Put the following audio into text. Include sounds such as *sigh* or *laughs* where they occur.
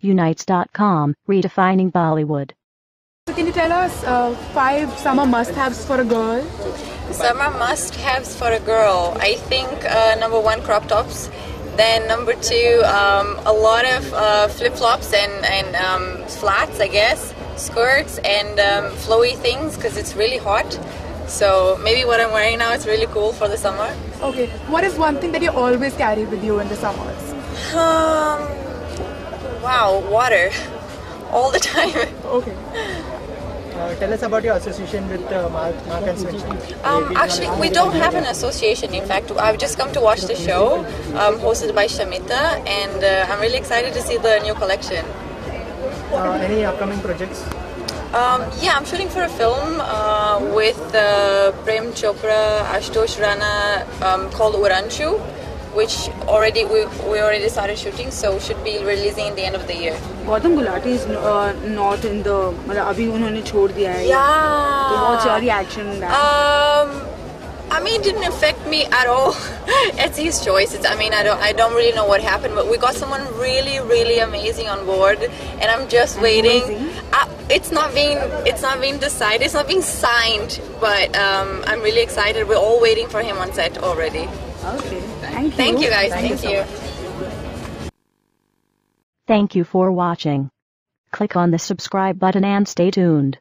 Unites.com, redefining Bollywood. So can you tell us uh, five summer must-haves for a girl? Summer must-haves for a girl. I think uh, number one, crop tops. Then number two, um, a lot of uh, flip-flops and and um, flats, I guess, skirts and um, flowy things because it's really hot. So maybe what I'm wearing now is really cool for the summer. Okay. What is one thing that you always carry with you in the summers? Wow, water, all the time. Okay. Uh, tell us about your association with uh, Mark, Mark and Spencer. Um, actually, we don't have an association. In fact, I've just come to watch the show, um, hosted by Shamita, and uh, I'm really excited to see the new collection. Uh, any upcoming projects? Um, yeah, I'm shooting for a film uh, with uh, Prem Chopra, Ashutosh Rana um, called Udanchhoo, which already we, we already started shooting, so should be releasing in the end of the year. Gautam Gulati is not in the मतलब अभी उन्होंने छोड़ दिया है Yeah. तो what's your reaction on that? Um, I mean, it didn't affect me at all. *laughs* it's his choice. It's, I mean, I don't, I don't really know what happened, but we got someone really, really amazing on board, and I'm just waiting. Amazing? Uh, it's not being, it's not being decided. It's not being signed, but um, I'm really excited. We're all waiting for him on set already. okay, thank you. Thank you, guys. Thank Thank, you you. so Thank you for watching. Click on the subscribe button and stay tuned.